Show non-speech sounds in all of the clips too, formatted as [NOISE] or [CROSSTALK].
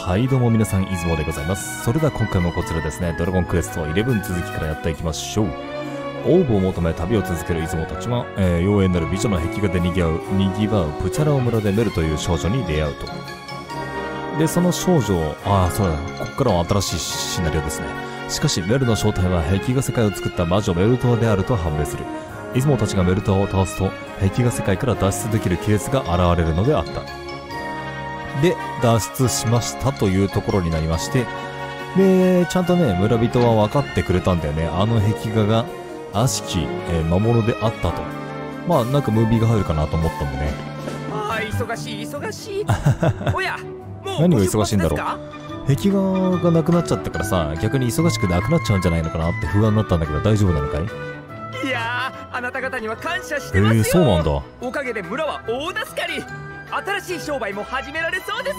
はいどうも皆さん、出雲でございます。それでは今回もこちらですね、ドラゴンクエスト11続きからやっていきましょう。オーブを求め旅を続ける出雲たちは、えー、妖艶なる美女の壁画で賑わう、賑わうプチャラオ村でメルという少女に出会うと。で、その少女を、ああ、そうだ、ここからは新しいシナリオですね。しかし、メルの正体は壁画世界を作った魔女メルトであると判明する。出雲たちがメルトを倒すと、壁画世界から脱出できるケースが現れるのであった。で、脱出しましたというところになりまして、で、ちゃんとね、村人は分かってくれたんだよね。あの壁画が悪しき、えー魔物であったと。まあ、なんかムービーが入るかなと思ったんでね。ああ忙しい忙しい [LAUGHS] おやもう何が忙しいんだろう？壁画がなくなっちゃったからさ、逆に忙しくなくなっちゃうんじゃないのかなって不安になったんだけど大丈夫なのかい？いやーあなた方には感謝しえてますよ、ー、そうなんだ。おかげで村は大助かり新しい商売も始められそうです。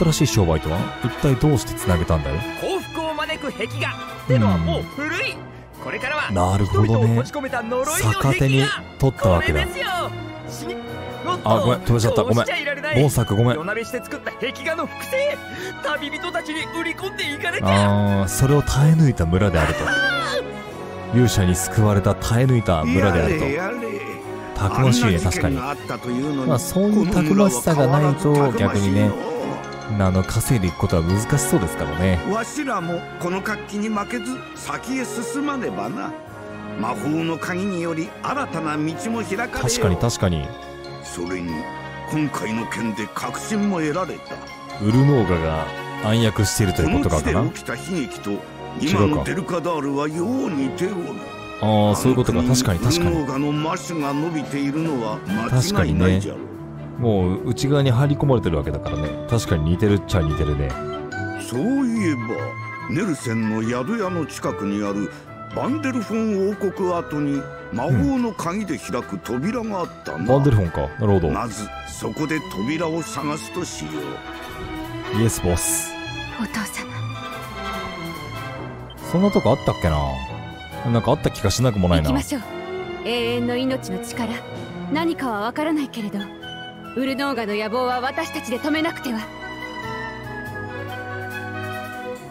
新しい商売とは一体どうしてつなげたんだい幸福を招く壁画。ってのはもう古い。これからはなるほどね。逆手に取ったわけだ。あごめん飛ばしちゃった。ごめん。そうしちゃいられない。ボンサクごめん。夜なべして作った壁画の複製。旅人たちに売り込んでいかなきゃ。あーそれを耐え抜いた村であると。[LAUGHS] 勇者に救われた耐え抜いた村であるとたくましいね確かに。まあそういうたくましさがないと逆にね。のあの稼いでいくことは難しそうですからね。わしらもこの活気に負けず先へ進まねばな。魔法の鍵により新たな道も開かれよ。確かに確かに。それに今回の件で確信も得られた。ウルノーガが暗躍しているとこいうこの地でとかかな起きた悲劇と違今のデルカダールはよう似ておるああそういうことか。確かに確かに。ウルノーガのマッシュが伸びているのは確かにね。間違いないじゃろもう内側に入り込まれてるわけだからね。確かに似てるっちゃ似てるね。そういえばネルセンの宿屋の近くにあるバンデルフォン王国跡に魔法の鍵で開く扉があったな、バンデルフォンか。なるほど。まずそこで扉を探すとしよう。イエスボスお父様。そんなとこあったっけな？なんかあった気がしなくもないな。行きましょう。永遠の命の力。何かはわからないけれどウルノーガの野望は私たちで止めなくては。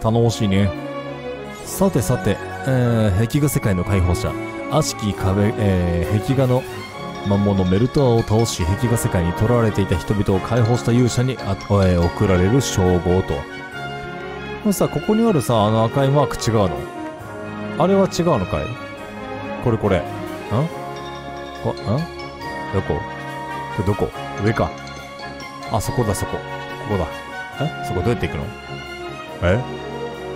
頼もしいね。さてさて、えー、壁画世界の解放者悪しき壁、えー、壁画の魔物メルトアを倒し壁画世界に囚われていた人々を解放した勇者にあ、えー送られる称号と。さここにあるさあの赤いマーク違うの？あれは違うのかい？これこれ。んこんどこ？これどこ？上か。あそこだそこ。ここだ。え？そこどうやって行くの？え？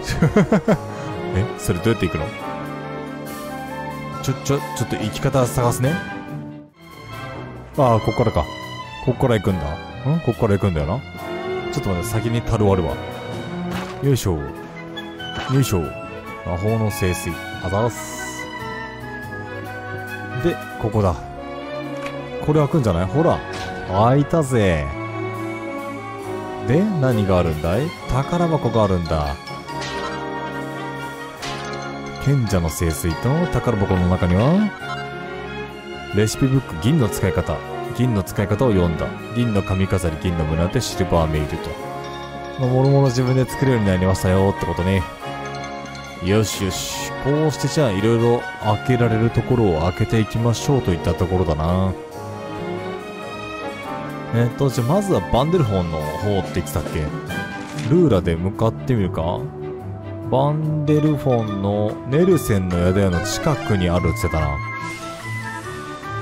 [LAUGHS] え？それどうやって行くの？ちょ、ちょ、ちょっと行き方探すね。ああ、こっからか。こっから行くんだ。ん？こっから行くんだよな。ちょっと待って、先に樽割るわ。よいしょ。よいしょ。魔法の聖水。あざーす。で、ここだ。これ開くんじゃない？ほら。開いたぜ。で、何があるんだい？宝箱があるんだ。賢者の聖水と宝箱の中には、レシピブック銀の使い方。銀の使い方を読んだ。銀の髪飾り、銀の胸手、シルバーメイルと。まあ、もろもろ自分で作れるようになりましたよってことね。よしよし。こうしてじゃあいろいろ開けられるところを開けていきましょうといったところだな。えっと、じゃあまずはバンデルフォンの方って言ってたっけ？ルーラで向かってみるか？バンデルフォンのネルセンの宿屋の近くにあるって言ってたな。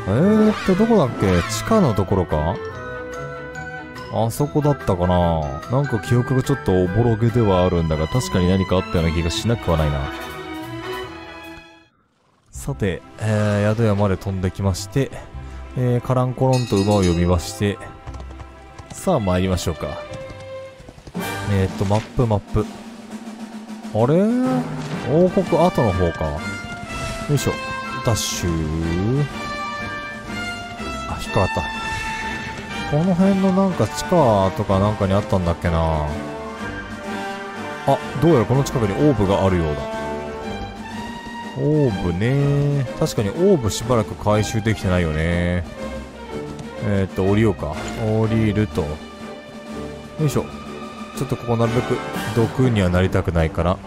えーっと、どこだっけ？地下のところか？あそこだったかななんか記憶がちょっとおぼろげではあるんだが、確かに何かあったような気がしなくはないな。さて、えー、宿屋まで飛んできまして、えー、カランコロンと馬を呼びまして、さあ参りましょうか。えー、っと、マップマップ。あれ？王国後の方か。よいしょ。ダッシュあ、引っかかった。この辺のなんか地下とかなんかにあったんだっけなあ、どうやらこの近くにオーブがあるようだ。オーブね確かにオーブしばらく回収できてないよね。えー、っと、降りようか。降りると。よいしょ。ちょっちょっとここなるべく毒にはなりたくないから、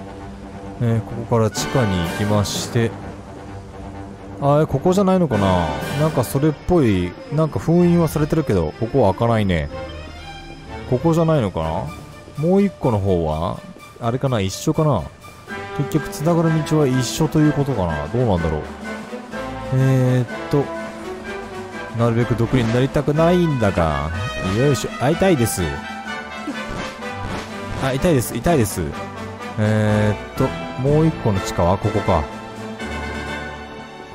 えーここから地下に行きましてあーここじゃないのかな？なんかそれっぽいなんか封印はされてるけどここは開かないね。ここじゃないのかな？もう一個の方はあれかな？一緒かな？結局繋がる道は一緒ということかな？どうなんだろう？えー、っとなるべく毒になりたくないんだがよいしょ会いたいです。あ痛いです痛いです。えー、っともう一個の地下はここか。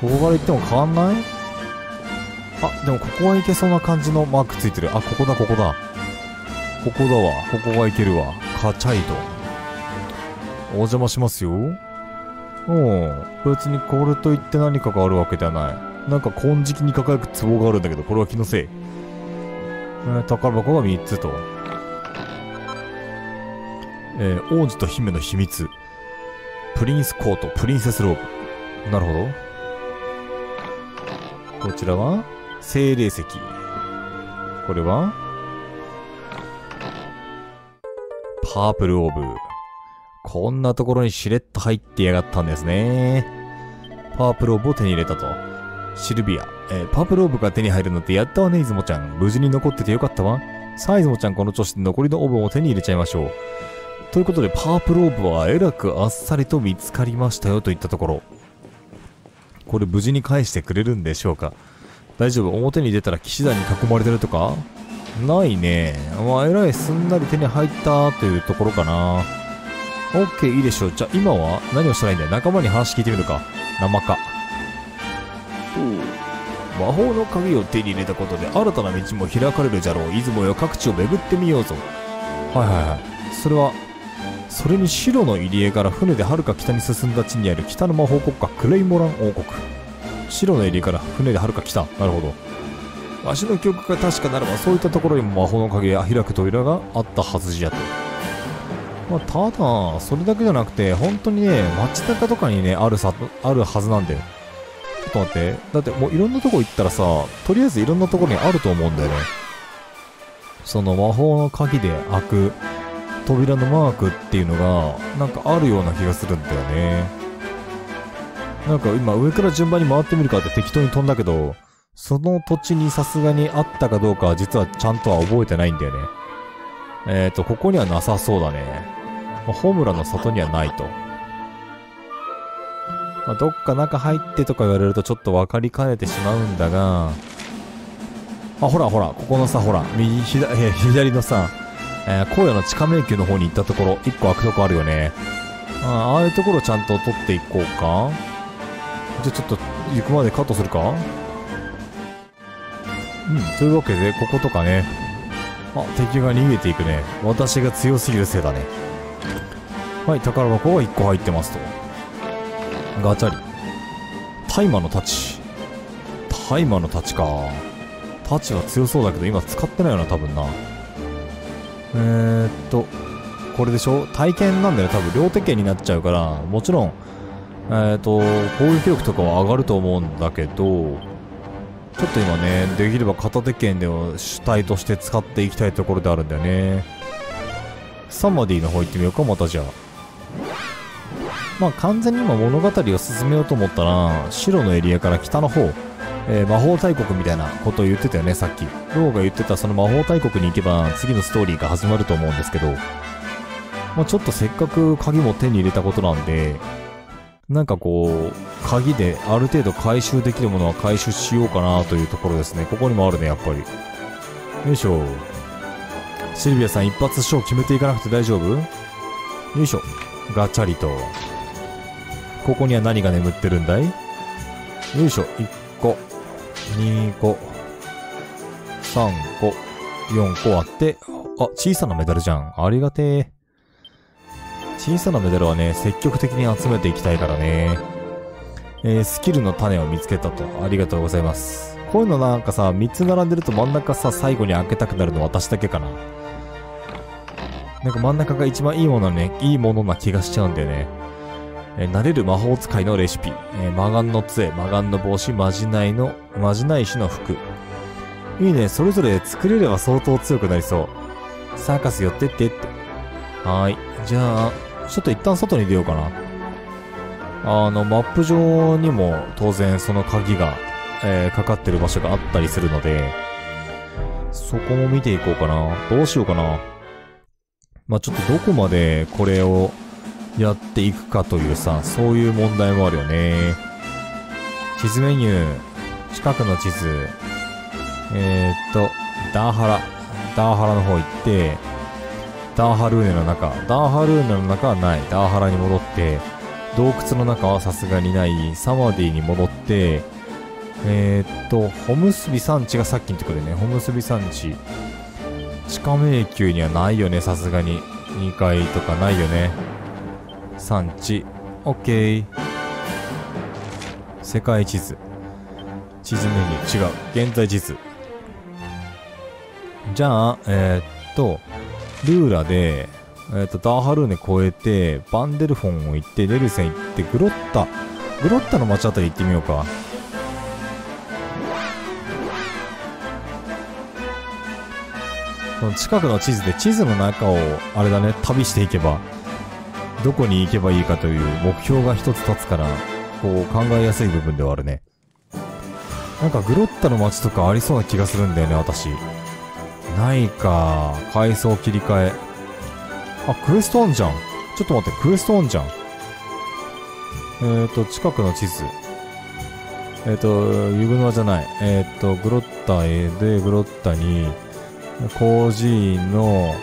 ここから行っても変わんない？あでもここは行けそうな感じのマークついてる。あここだここだ。ここだわ。ここが行けるわ。カチャイドお邪魔しますよ。う。ん別にこれといって何かがあるわけではない。なんか金色に輝く壺があるんだけどこれは気のせい、えー宝箱が3つと。えー王子と姫の秘密。プリンスコート。プリンセスローブ。なるほど。こちらは精霊石これはパープルオーブこんなところにしれっと入ってやがったんですねパープルオーブを手に入れたとシルビア、えーパープルオーブが手に入るのってやったわね、イズモちゃん。無事に残っててよかったわ。さあ、イズモちゃん、この調子で残りのオーブを手に入れちゃいましょう。ということで、パープルオーブはえらくあっさりと見つかりましたよといったところ。これ無事に返してくれるんでしょうか？大丈夫？表に出たら騎士団に囲まれてるとか？ないね。まあ、えらいすんなり手に入ったというところかな。オッケー、いいでしょう。じゃあ、今は何をしたらいいんだよ？仲間に話聞いてみるか。生か。魔法の鍵を手に入れたことで新たな道も開かれるじゃろう出雲よ各地を巡ってみようぞはいはいはいそれはそれに白の入り江から船で遥か北に進んだ地にある北の魔法国家クレイモラン王国白の入り江から船で遥か北なるほどわしの記憶が確かならばそういったところにも魔法の鍵や開く扉があったはずじゃとまあ、ただ、それだけじゃなくて、本当にね、街中とかにね、あるさ、あるはずなんだよ。ちょっと待って。だってもういろんなとこ行ったらさ、とりあえずいろんなところにあると思うんだよね。その魔法の鍵で開く扉のマークっていうのが、なんかあるような気がするんだよね。なんか今上から順番に回ってみるかって適当に飛んだけど、その土地にさすがにあったかどうかは実はちゃんとは覚えてないんだよね。えーと、ここにはなさそうだね。まあ、ホムラの里にはないと。まあ、どっか中入ってとか言われるとちょっと分かりかねてしまうんだが、あ、ほらほら、ここのさ、ほら、右、左、左のさ、えー荒野の地下迷宮の方に行ったところ、一個開くとこあるよね。あああいうところちゃんと取っていこうか。じゃあちょっと、行くまでカットするか？うん、というわけで、こことかね。あ、敵が逃げていくね。私が強すぎるせいだね。はい、宝箱が1個入ってますと。ガチャリ。大麻の太刀。大麻の太刀か。太刀は強そうだけど、今使ってないよな、多分な。えーっと、これでしょ？体験なんだよ、多分両手剣になっちゃうから、もちろん、えーっと、攻撃力とかは上がると思うんだけど、ちょっと今ね、できれば片手剣では主体として使っていきたいところであるんだよね。サマディの方行ってみようか、またじゃあ。まあ完全に今物語を進めようと思ったら、白のエリアから北の方、えー魔法大国みたいなことを言ってたよね、さっき。ローが言ってたその魔法大国に行けば次のストーリーが始まると思うんですけど、まあちょっとせっかく鍵も手に入れたことなんで、なんかこう、鍵である程度回収できるものは回収しようかなというところですね。ここにもあるね、やっぱり。よいしょ。シルビアさん一発勝負決めていかなくて大丈夫？よいしょ。ガチャリと。ここには何が眠ってるんだい？よいしょ。1個、2個、3個、4個あって、あ、小さなメダルじゃん。ありがてえ。小さなメダルはね、積極的に集めていきたいからね。えースキルの種を見つけたと。ありがとうございます。こういうのなんかさ、3つ並んでると真ん中さ、最後に開けたくなるの私だけかな。なんか真ん中が一番いいものね、いいものな気がしちゃうんだよね。えー慣れる魔法使いのレシピ。えー魔眼の杖、魔眼の帽子、まじないの、まじない師の服。いいね、それぞれ作れれば相当強くなりそう。サーカス寄ってってって。はーい。じゃあ、ちょっと一旦外に出ようかな。あの、マップ上にも当然その鍵が、えーかかってる場所があったりするので、そこも見ていこうかな。どうしようかな。まあ、ちょっとどこまでこれをやっていくかというさ、そういう問題もあるよね。地図メニュー、近くの地図、えー、っと、ダーハラ、ダーハラの方行って、ダーハルーネの中、ダーハルーネの中はない、ダーハラに戻って、洞窟の中はさすがにない、サマディに戻って、えー、っと、ホムスビ山地がさっきのところでね、ホムスビ山地。地下迷宮にはないよね、さすがに。2階とかないよね。産地。オッケー。世界地図。地図メニュー。違う。現在地図。じゃあ、えー、っと、ルーラで、えーっと、ダーハルーネ越えて、バンデルフォンを行って、デルセン行って、グロッタ、グロッタの街あたり行ってみようか。その近くの地図で地図の中をあれだね旅していけばどこに行けばいいかという目標が一つ立つからこう考えやすい部分ではあるね。なんかグロッタの街とかありそうな気がするんだよね私。ないか。階層切り替え。あクエストあんじゃん。ちょっと待ってクエストあんじゃん。えーと近くの地図。えーとユグノアじゃない。えーとグロッタへでグロッタに工事員の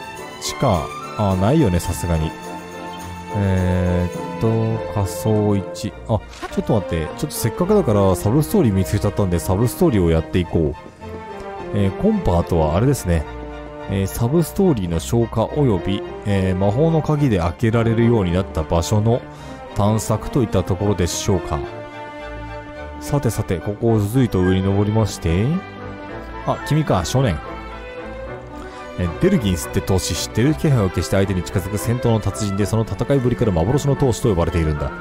地下、あ、ないよね、さすがに。えー、っと、仮想1。あ、ちょっと待って。ちょっとせっかくだからサブストーリー見つけちゃったんで、サブストーリーをやっていこう。えー、コンパートはあれですね。えーサブストーリーの消化及び、えー魔法の鍵で開けられるようになった場所の探索といったところでしょうか。さてさて、ここを続いて上に登りまして、あ、君か、少年。デルギンスって闘士知ってる気配を消して相手に近づく戦闘の達人でその戦いぶりから幻の闘士と呼ばれているんだ。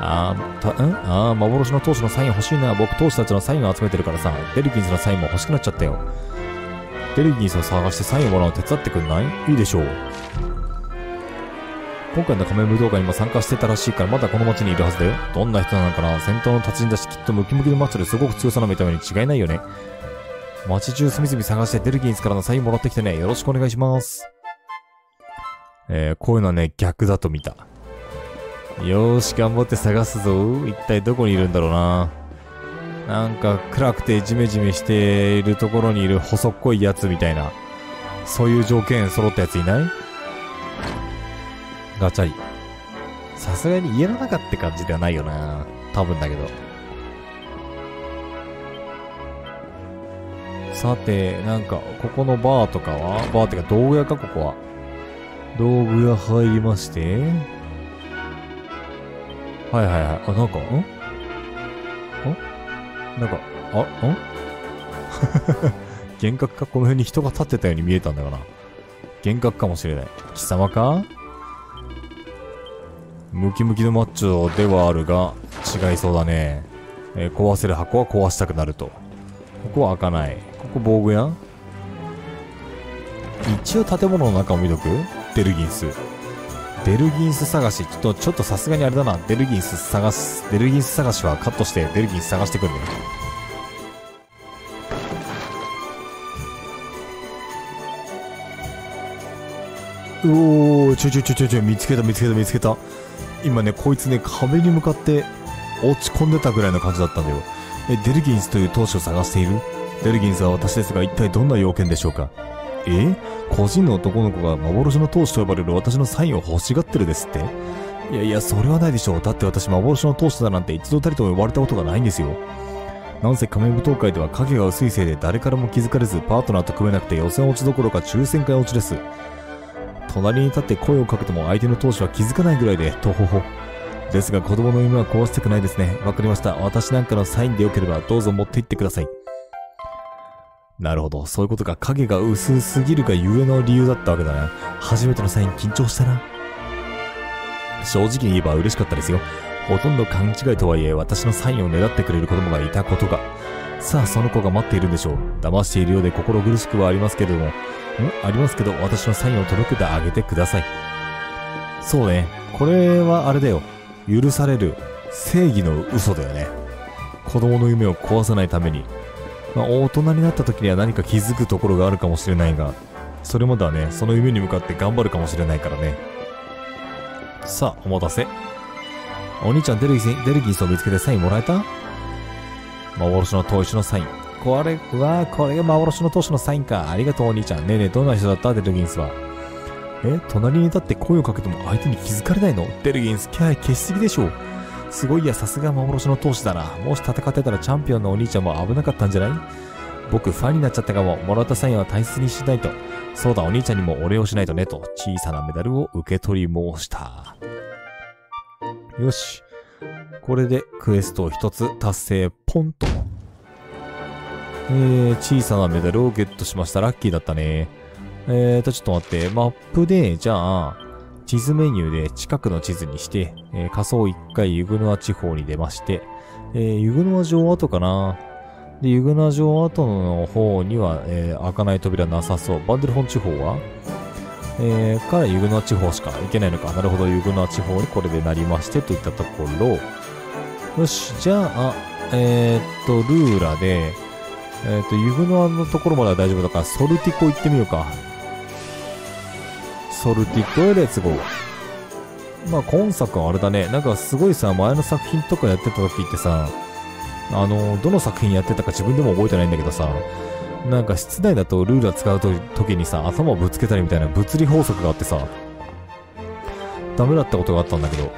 あーたん？あー幻の闘士のサイン欲しいな。僕闘士たちのサインを集めてるからさ。デルギンスのサインも欲しくなっちゃったよ。デルギンスを探してサインをもらうの手伝ってくんない？いいでしょう。今回の仮面武道会にも参加してたらしいからまだこの街にいるはずだよ。どんな人なのかな。戦闘の達人だしきっとムキムキのマッチョですごく強さの見た目に違いないよね。街中隅々探してデルギンスからのサインもらってきてね。よろしくお願いします。えー、こういうのはね、逆だと見た。よーし、頑張って探すぞ。一体どこにいるんだろうな。なんか暗くてジメジメしているところにいる細っこいやつみたいな。そういう条件揃ったやついない？ガチャリ。さすがに家の中って感じではないよな。多分だけど。さて、なんか、ここのバーとかは？バーってか道具屋か、ここは？道具屋入りまして。はいはいはい。あ、なんか、ん？ん？なんか、あ、ん？[LAUGHS] 幻覚か？この辺に人が立ってたように見えたんだかな。幻覚かもしれない。貴様か？ムキムキのマッチョではあるが、違いそうだね。えー壊せる箱は壊したくなると。ここは開かない。ここ防具屋？一応建物の中を見とく？デルギンス。デルギンス探し。ちょっと、ちょっとさすがにあれだな。デルギンス探す。デルギンス探しはカットして、デルギンス探してくんね。うおー、ちょちょちょちょちょ、見つけた見つけた見つけた。今ね、こいつね、壁に向かって落ち込んでたぐらいの感じだったんだよ。え、デルギンスという投手を探している？デルギンスは私ですが一体どんな要件でしょうか？え？個人の男の子が幻の投手と呼ばれる私のサインを欲しがってるですって？いやいや、それはないでしょう。だって私幻の投手だなんて一度たりとも呼ばれたことがないんですよ。なんせ仮面舞踏会では影が薄いせいで誰からも気づかれずパートナーと組めなくて予選落ちどころか抽選会落ちです。隣に立って声をかけても相手の投手は気づかないぐらいで、とほほ。ですが子供の夢は壊したくないですね。わかりました。私なんかのサインでよければどうぞ持って行ってください。なるほど。そういうことが影が薄すぎるがゆえの理由だったわけだな。初めてのサイン緊張したな。正直に言えば嬉しかったですよ。ほとんど勘違いとはいえ私のサインをねだってくれる子供がいたことが。さあその子が待っているんでしょう。騙しているようで心苦しくはありますけれども。ん？ありますけど私のサインを届けてあげてください。そうね。これはあれだよ。許される正義の嘘だよね。子供の夢を壊さないために。まあ、大人になった時には何か気づくところがあるかもしれないが、それまではね、その夢に向かって頑張るかもしれないからね。さあ、お待たせ。お兄ちゃんデルギス、デルギスを見つけてサインもらえた？幻の投手のサイン。これ、うわーこれが幻の投手のサインか。ありがとうお兄ちゃん。ねえねえ、どんな人だった？デルギンスは。え隣に立って声をかけても相手に気づかれないの？デルギンス、気配消しすぎでしょ。すごいや、さすが幻の投手だな。もし戦ってたらチャンピオンのお兄ちゃんも危なかったんじゃない？僕ファンになっちゃったかも。もらったサインは大切にしないと。そうだ、お兄ちゃんにもお礼をしないとね、と小さなメダルを受け取り申した。よし。これでクエストを一つ達成、ポンと。えー、小さなメダルをゲットしました。ラッキーだったね。えーと、ちょっと待って。マップで、じゃあ、地図メニューで近くの地図にして、えー仮想1回ユグノア地方に出まして、えーユグノア城跡かなで、ユグノア城跡の方には、えー開かない扉なさそう。バンデルフォン地方はえー、からユグノア地方しか行けないのか。なるほど、ユグノア地方にこれでなりまして、といったところ。よし、じゃあ、えー、っと、ルーラで、えー、っと、ユグノアのところまでは大丈夫だから、ソルティコ行ってみようか。ソルティコへレッツゴー。まあ、今作はあれだね。なんかすごいさ、前の作品とかやってた時ってさ、あの、どの作品やってたか自分でも覚えてないんだけどさ、なんか室内だとルーラー使う時にさ、頭をぶつけたりみたいな物理法則があってさ、ダメだったことがあったんだけど、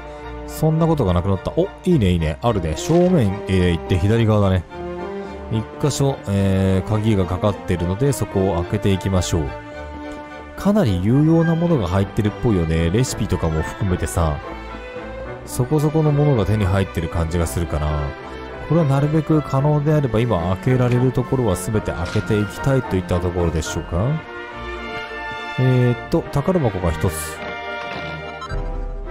そんなことがなくなった。お、いいね、いいね。あるね。正面へ行って左側だね。一箇所、えー、鍵がかかってるので、そこを開けていきましょう。かなり有用なものが入ってるっぽいよね。レシピとかも含めてさ、そこそこのものが手に入ってる感じがするかな。これはなるべく可能であれば今開けられるところは全て開けていきたいといったところでしょうか。えー、っと、宝箱が一つ。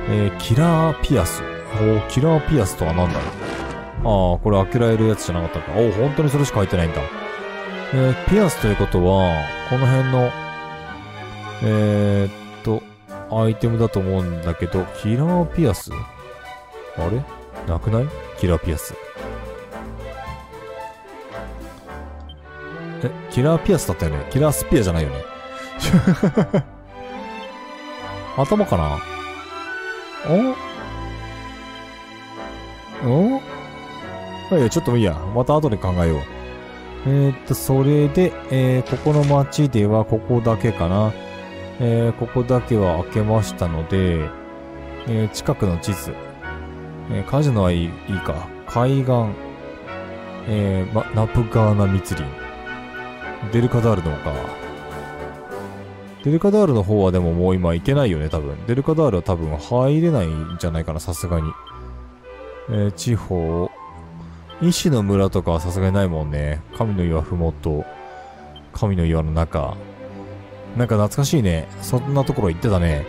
えー、キラーピアス。おキラーピアスとは何だろう。ああ、これ開けられるやつじゃなかったのか。おー本当にそれしか入ってないんだ。えー、ピアスということは、この辺の、えー、っと、アイテムだと思うんだけど、キラーピアス？あれ？なくない？キラーピアス。え、キラーピアスだったよね？キラースピアじゃないよね？[LAUGHS] 頭かな？お？お？いや、ちょっともいいや。また後で考えよう。えー、っと、それで、えー、ここの街ではここだけかな。えー、ここだけは開けましたので、えー、近くの地図。えー、カジノはいいいいか。海岸。えー、ま、ナプガーナ密林。デルカダールの丘。デルカダールの方はでももう今行けないよね、多分。デルカダールは多分入れないんじゃないかな、さすがに。えー、地方。石の村とかはさすがにないもんね。神の岩ふもと。神の岩の中。なんか懐かしいね。そんなところ行ってたね。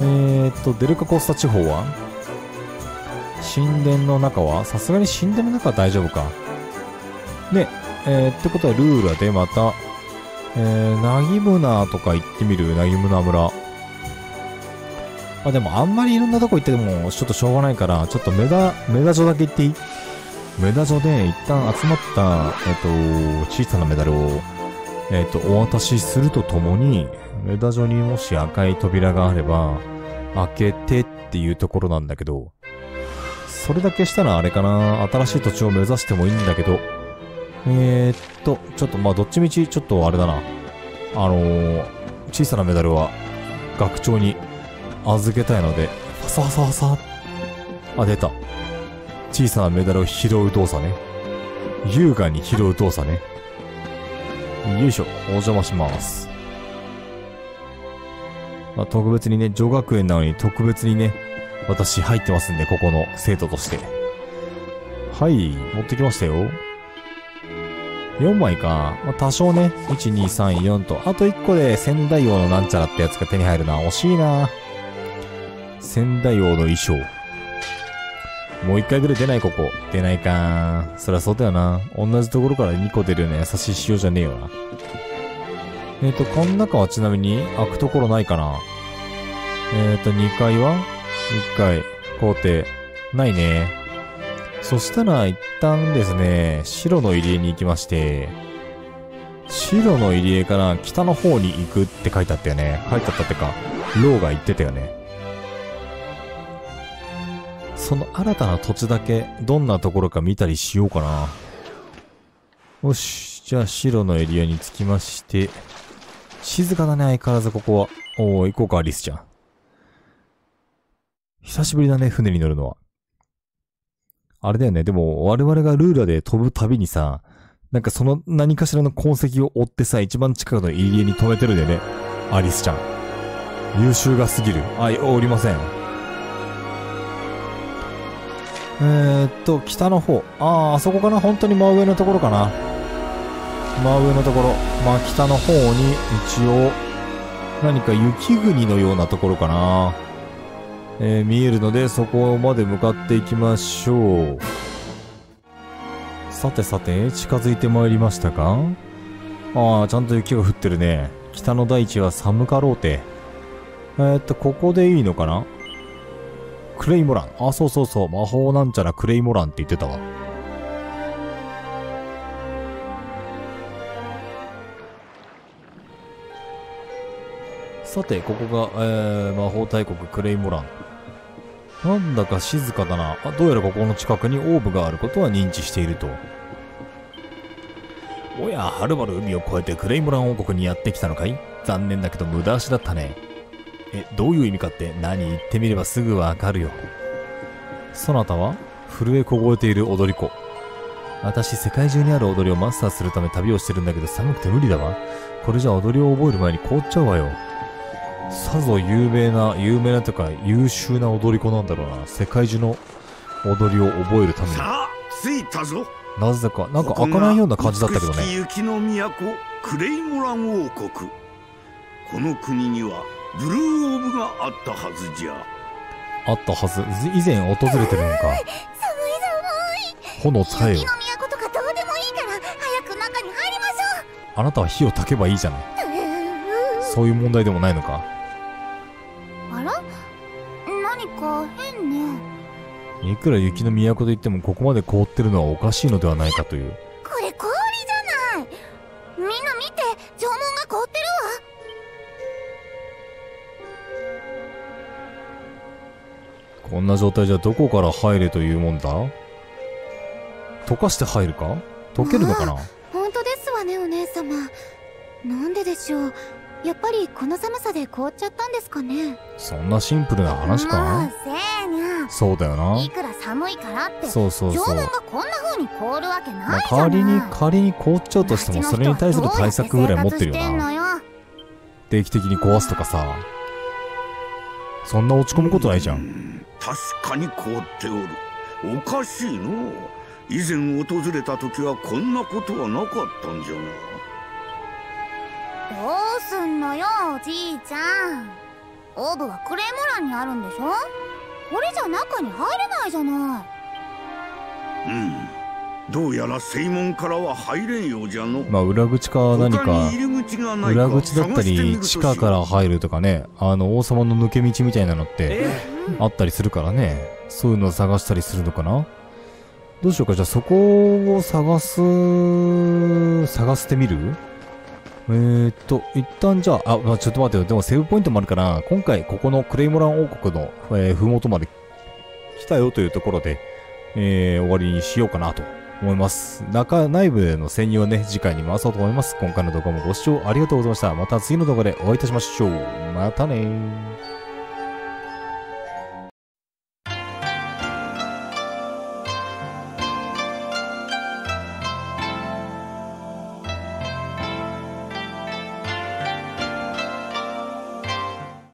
えーっと、デルカコスタ地方は？神殿の中は？さすがに神殿の中は大丈夫か。で、えー、ってことはルーラでまた、えー、ナギムナとか行ってみる？ナギムナ村。あ、でもあんまりいろんなとこ行ってもちょっとしょうがないから、ちょっとメダ、メダジョだけ行っていい？メダジョで一旦集まった、えっ、と、小さなメダルを、えっ、と、お渡しするとともに、メダジョにもし赤い扉があれば、開けてっていうところなんだけど、それだけしたらあれかな、新しい土地を目指してもいいんだけど、えー、っと、ちょっとまあどっちみちちょっとあれだな。あのー、小さなメダルは学長に預けたいので、ファサファサファサ。あ、出た。小さなメダルを拾う動作ね。優雅に拾う動作ね。よいしょ、お邪魔します。まあ、特別にね、女学園なのに特別にね、私入ってますんで、ここの生徒として。はい、持ってきましたよ。4枚か。まあ、多少ね、1、2、3、4と、あと1個で仙台王のなんちゃらってやつが手に入るな。惜しいな。仙台王の衣装。もう1回ぐらい出ないここ。出ないかー。そりゃそうだよな。同じところから2個出るような優しい仕様じゃねえよな。えっ、と、この中はちなみに開くところないかな。えっ、ー、と、2階は ?1 階、工程。ないね。そしたら、一旦ですね、白の入り江に行きまして、白の入り江から北の方に行くって書いてあったよね。書いてあったってか、ローが言ってたよね。その新たな土地だけ、どんなところか見たりしようかな。よし。じゃあ、白のエリアに着きまして、静かだね、相変わらずここは。おー、行こうか、リスちゃん。久しぶりだね、船に乗るのは。あれだよね、でも、我々がルーラで飛ぶたびにさ、なんかその何かしらの痕跡を追ってさ、一番近くの入り江に止めてるんだよね。アリスちゃん。優秀が過ぎる。あ、おりません。えー、っと、北の方。ああ、あそこかな？本当に真上のところかな。真上のところ。まあ、北の方に一応、何か雪国のようなところかな。えー、見えるので、そこまで向かっていきましょう。さてさて、近づいてまいりましたか？ああ、ちゃんと雪が降ってるね。北の大地は寒かろうて。えー、っと、ここでいいのかな？クレイモラン。あ、そうそうそう。魔法なんちゃらクレイモランって言ってたわ。さて、ここが、えー、魔法大国クレイモラン。なんだか静かだな。あ、どうやらここの近くにオーブがあることは認知していると。おや、はるばる海を越えてクレイモラン王国にやってきたのかい？残念だけど無駄足だったね。え、どういう意味かって何言ってみればすぐわかるよ。そなたは震え凍えている踊り子。私、世界中にある踊りをマスターするため旅をしてるんだけど寒くて無理だわ。これじゃ踊りを覚える前に凍っちゃうわよ。さぞ有名な、有名なとか優秀な踊り子なんだろうな。世界中の踊りを覚えるために。さあ、着いたぞ。なぜか、なんか開かないような感じだったけどね。雪の都、クレイモラン王国。この国には、ブルーオーブがあったはずじゃ。あったはず。以前訪れてるのか。寒い寒い。炎使えよ。雪の都とかどうでもいいから、早く中に入りましょう。あなたは火を焚けばいいじゃない。そういう問題でもないのか。か変ねいくら雪の都と言ってもここまで凍ってるのはおかしいのではないかというこんな状態じゃどこから入れというもんだ？溶かして入るか？溶けるのかな？本当ですわねお姉様。なんででしょう。やっぱりこの寒さで凍っちゃったんですかね。そんなシンプルな話か？そうだよな。いくら寒いからって。そうそうそう。縄文がこんな風に凍るわけないじゃない、まあ、代わりに仮に凍っちゃうとしてもそれに対する対策ぐらい持ってるよな。定期的に壊すとかさそんな落ち込むことないじゃん。確かに凍っておる。おかしいの以前訪れた時はこんなことはなかったんじゃな。どうすんのよおじいちゃん。オーブはクレイモランにあるんでしょ？これじゃ中に入れないじゃない。うんどうやら正門からは入れんようじゃの。まあ裏口か何か。裏口だったり地下から入るとかね。あの王様の抜け道みたいなのってあったりするからね。そういうのを探したりするのかな。どうしようか。じゃあそこを探す探してみる？えー、っと、一旦じゃあ、あ、まあ、ちょっと待ってよ。でもセーブポイントもあるから、今回ここのクレイモラン王国の、えー、ふもとまで来たよというところで、えー、終わりにしようかなと思います。中、内部への潜入はね、次回に回そうと思います。今回の動画もご視聴ありがとうございました。また次の動画でお会いいたしましょう。またね。